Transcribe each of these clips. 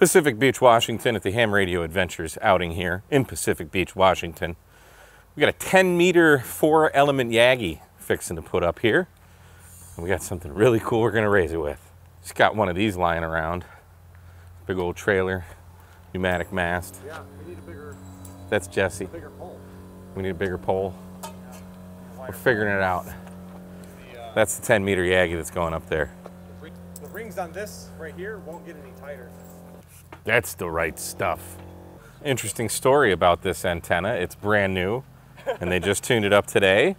Pacific Beach, Washington at the Ham Radio Adventures outing here in Pacific Beach, Washington. We got a 10 meter four element Yagi fixing to put up here. And we got something really cool we're gonna raise it with. Just got one of these lying around. Big old trailer, pneumatic mast. Yeah, we need a bigger, That's Jesse. bigger pole. We need a bigger pole. We're Wire. figuring it out. The, uh, That's the 10 meter Yagi that's going up there. the rings on this right here won't get any tighter. That's the right stuff. Interesting story about this antenna. It's brand new and they just tuned it up today.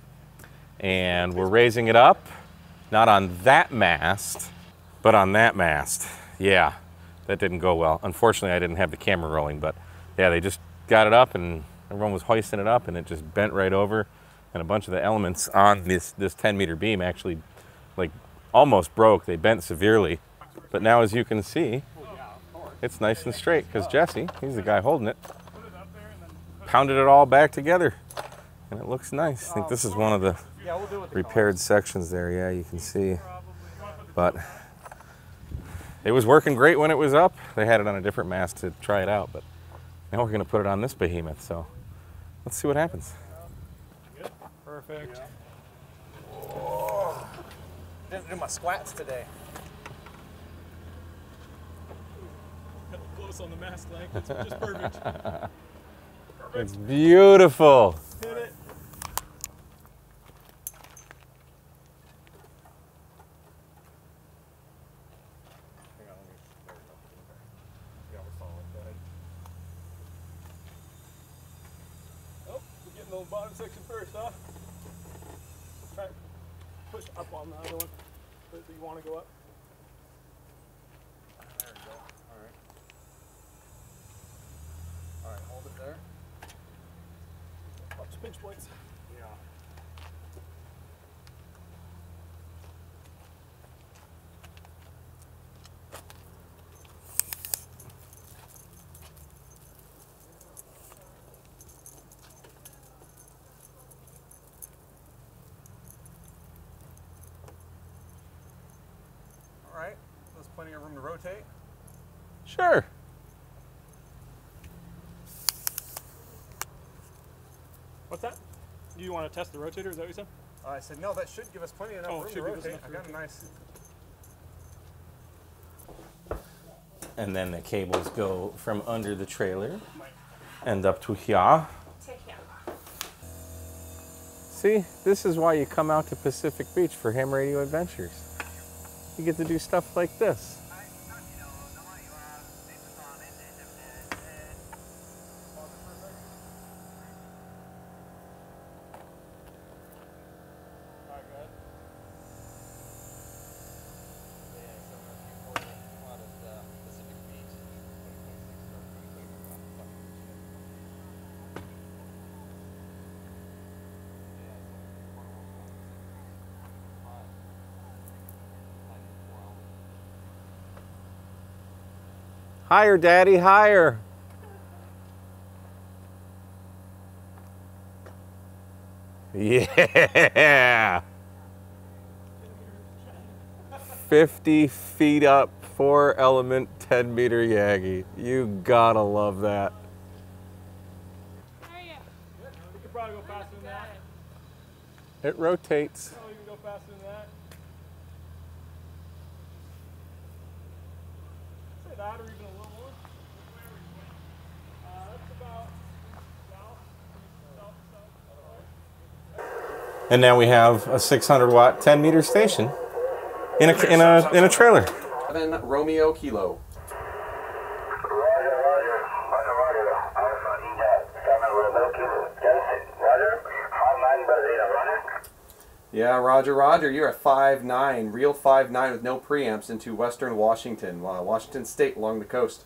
And we're raising it up, not on that mast, but on that mast. Yeah, that didn't go well. Unfortunately, I didn't have the camera rolling, but yeah, they just got it up and everyone was hoisting it up and it just bent right over. And a bunch of the elements on this, this 10 meter beam actually like almost broke. They bent severely. But now as you can see, it's nice and straight because Jesse, he's the guy holding it, pounded it all back together. And it looks nice. I think this is one of the repaired sections there. Yeah, you can see. But it was working great when it was up. They had it on a different mast to try it out, but now we're going to put it on this behemoth. So let's see what happens. Perfect. Didn't do my squats today. On the mast length. It's just perfect. It's beautiful. Hit it. Hang on, let me. there we go. Yeah, we're solid. Go ahead. Oh, we're getting the bottom section first, huh? Try push up on the other one. You want to go up? There we go. All right. All right, hold it there. Watch the pinch points. Yeah. All right, there's plenty of room to rotate. Sure. What's that? Do you want to test the rotator? Is that what you said? Uh, I said, no, that should give us plenty enough Oh, room to should give rotate. enough I got a nice. And then the cables go from under the trailer and up to here. See, this is why you come out to Pacific Beach for Ham Radio Adventures. You get to do stuff like this. Higher, Daddy, higher. Yeah. 50 feet up, four element, 10 meter Yagi. You gotta love that. You could go faster than that. It rotates. Oh, probably even go faster than that. Or even a little more. Uh, that's about south, south, south. And now we have a 600 watt, 10 meter station in a, in a, in a trailer. And then Romeo Kilo. Roger, Roger. Roger, Roger. Alpha, India. Seven, Rebecca. Genesis. Roger. Five nine, Brazil. Roger. Yeah, Roger, Roger. You're at 5'9", real 5'9", with no preamps into western Washington, uh, Washington State along the coast.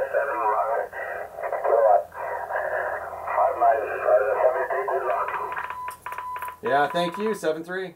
Seven. Five nine. Yeah, thank you, 7'3".